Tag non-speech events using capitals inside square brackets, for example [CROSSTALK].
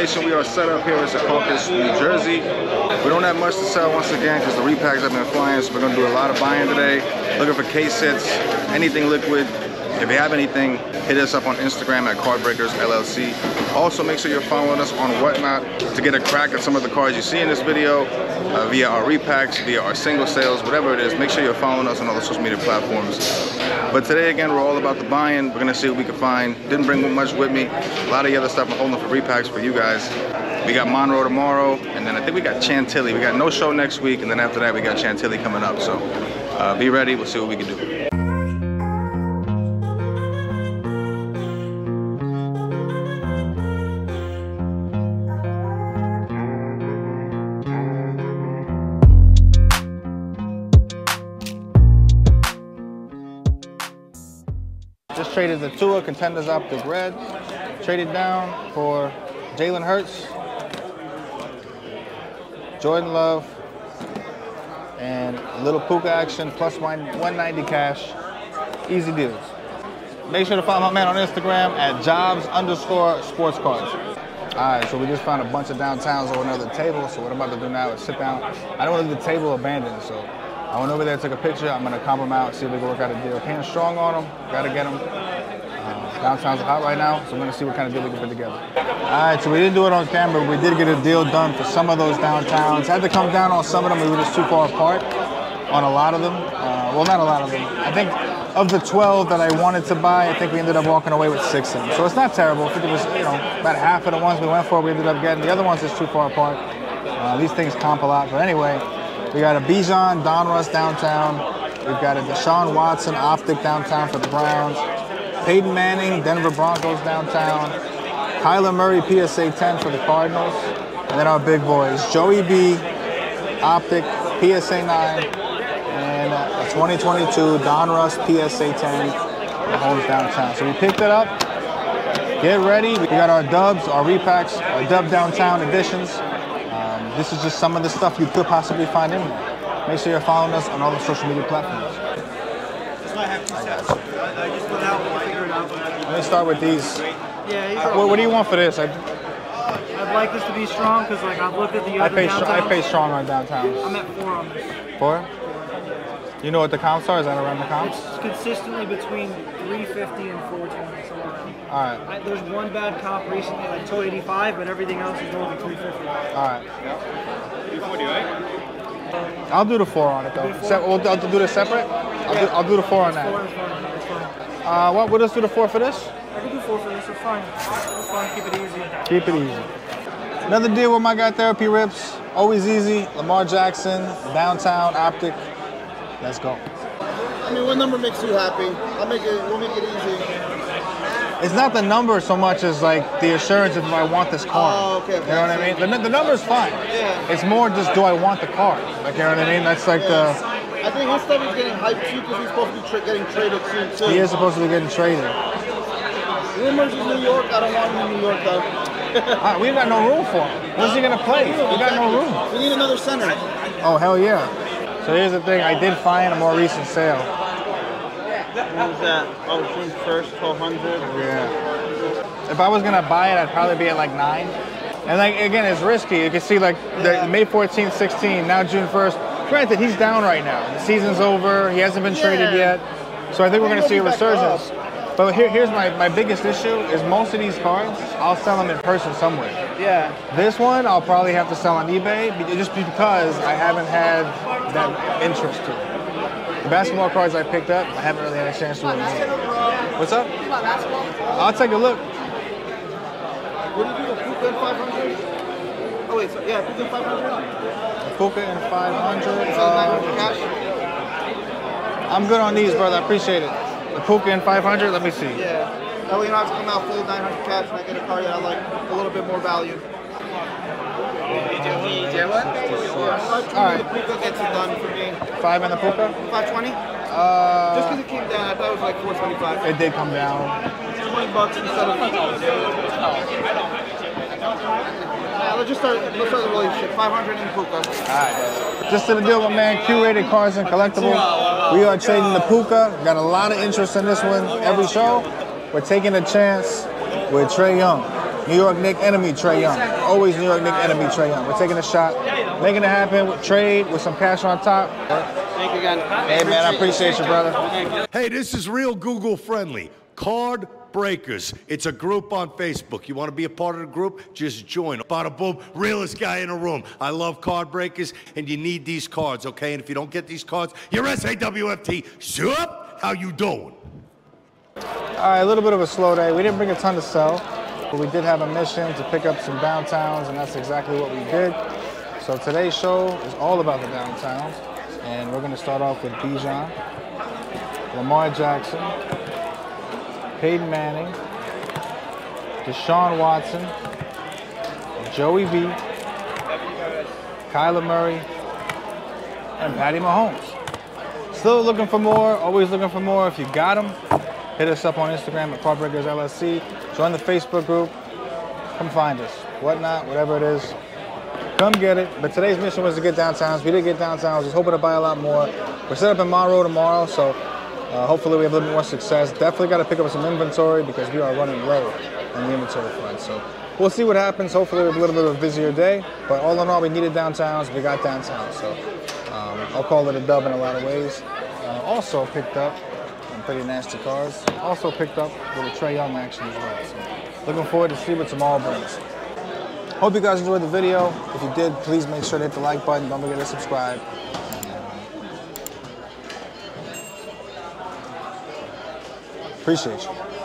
We are set up here in Secaucus, New Jersey. We don't have much to sell once again because the repacks have been flying, so we're gonna do a lot of buying today. Looking for case hits, anything liquid. If you have anything, hit us up on Instagram at Cardbreakers LLC. Also, make sure you're following us on Whatnot to get a crack at some of the cars you see in this video uh, via our repacks, via our single sales, whatever it is. Make sure you're following us on all the social media platforms. But today, again, we're all about the buying. We're gonna see what we can find. Didn't bring much with me. A lot of the other stuff I'm holding for repacks for you guys. We got Monroe tomorrow, and then I think we got Chantilly. We got no show next week, and then after that, we got Chantilly coming up. So uh, be ready. We'll see what we can do. Just traded the Tua Contenders Optic Red. Traded down for Jalen Hurts, Jordan Love, and a little Puka action plus 190 cash. Easy deals. Make sure to follow my man on Instagram at jobs underscore sports cards. All right, so we just found a bunch of downtowns on another table. So what I'm about to do now is sit down. I don't want to leave the table abandoned, so I went over there, took a picture. I'm gonna comp them out, see if we can work out a deal. Paying strong on them, gotta get them. Uh, downtown's hot right now, so I'm gonna see what kind of deal we can put together. All right, so we didn't do it on camera, but we did get a deal done for some of those downtowns. Had to come down on some of them, we were just too far apart on a lot of them. Uh, well, not a lot of them. I think of the 12 that I wanted to buy, I think we ended up walking away with six of them. So it's not terrible. I think it was, you know, about half of the ones we went for, we ended up getting. The other ones just too far apart. Uh, these things comp a lot, but anyway, we got a Bijan Donruss downtown. We've got a Deshaun Watson optic downtown for the Browns. Peyton Manning, Denver Broncos downtown. Kyler Murray, PSA 10 for the Cardinals. And then our big boys, Joey B, optic, PSA 9. And uh, a 2022 Donruss PSA 10 Mahomes downtown. So we picked it up. Get ready. We got our dubs, our repacks, our dub downtown editions. This is just some of the stuff you could possibly find in there. Make sure you're following us on all the social media platforms. I. Let me start with these. Yeah, What, what do you want for this? I, I'd like this to be strong because like I've looked at the I other pay str- I pay strong on downtowns. I'm at four on this. Four? You know what the comps are? Is that around the comps? It's consistently between 350 and 420. All right. I, there's one bad comp recently, like 285, but everything else is over 350. All right. I'll do the four on it though. Se- we'll, I'll do this separate. I'll, do, I'll do the four on that. that. is fine. That's fine. Uh, what? We'll just do the four for this. I can do four for this. It's fine. It's fine. Keep it easy. Keep it easy. Another deal with my guy Therapy Rips. Always easy. Lamar Jackson, downtown optic. Let's go. I mean, what number makes you happy? I'll make it. We'll make it easy. It's not the number so much as like the assurance if I want this car. Oh, okay, okay. You know what I mean? The, the number's fine. Yeah. It's more just do I want the car? Like you know what I mean? That's like the I think his stuff is getting hyped too because he's supposed to be tra- getting traded soon too. he is supposed to be getting traded. Rumors in New York. I don't want him in New York though. [LAUGHS] Ah, we got no room for him. Where's he gonna play? We got no room. We need another center. Oh hell yeah! So here's the thing. I did find a more recent sale. What was that? Oh, June first, twelve hundred. Yeah. If I was gonna buy it, I'd probably be at like nine. And like again, it's risky. You can see like the May 14th, 16, now June 1st. Granted, he's down right now. The season's over. He hasn't been traded Yeah. yet. So I think we're gonna see a resurgence. But here, here's my, my biggest issue is most of these cards, I'll sell them in person somewhere. Yeah. This one, I'll probably have to sell on eBay just because I haven't had that interest to it. The basketball cards I picked up, I haven't really had a chance to review. What's up? I'll take a look. What do you do? The Puka and five hundred. Oh wait, so, yeah, Puka and five hundred. Puka and 500. Uh, cash. I'm good on these, brother. I appreciate it. The Puka and 500, let me see. Yeah. That way you don't have to come out full 900 cash and I get a car that I like a little bit more value. All right. The Puka gets it done for me. Five in the Puka? 520? Just Uh, because it came down, I thought it was like 425. it did come down. 20 bucks instead of. Yeah, let's just start. Let's start the relationship. 500 in Puka. Alright. Just to the deal, my man, curated cards and collectibles. We are trading the Puka. Got a lot of interest in this one every show. We're taking a chance with Trae Young. New York Knick enemy Trae Young. Always New York Knick enemy Trae Young. We're taking a shot, making it happen with trade with some cash on top. Thank you again. Hey man, I appreciate you, brother. Hey, this is real Google friendly. Card Breakers. It's a group on Facebook. You want to be a part of the group? Just join. Bada boom, realest guy in the room. I love card breakers, and you need these cards, okay? And if you don't get these cards, you're SAWFT. Sup? How you doing? All right, a little bit of a slow day. We didn't bring a ton to sell, but we did have a mission to pick up some downtowns, and that's exactly what we did. So today's show is all about the downtowns, and we're going to start off with Bijan, Lamar Jackson, Peyton Manning, Deshaun Watson, Joey B, Kyler Murray, and Patty Mahomes. Still looking for more, always looking for more. If you got them, hit us up on Instagram at Cardbreakers LLC. Join the Facebook group. Come find us. Whatnot, whatever it is. Come get it. But today's mission was to get downtowns. We did get downtowns. Was hoping to buy a lot more. We're set up in Monroe tomorrow, so uh, hopefully we have a little bit more success. Definitely got to pick up some inventory because we are running low on the inventory front. So we'll see what happens. Hopefully we have a little bit of a busier day. But all in all, we needed downtowns. We got downtowns. So um, I'll call it a dub in a lot of ways. Uh, also picked up pretty nasty cars. Also picked up a little Trae Young action as well. So looking forward to see what tomorrow brings. Hope you guys enjoyed the video. If you did, please make sure to hit the like button. Don't forget to subscribe. Appreciate you.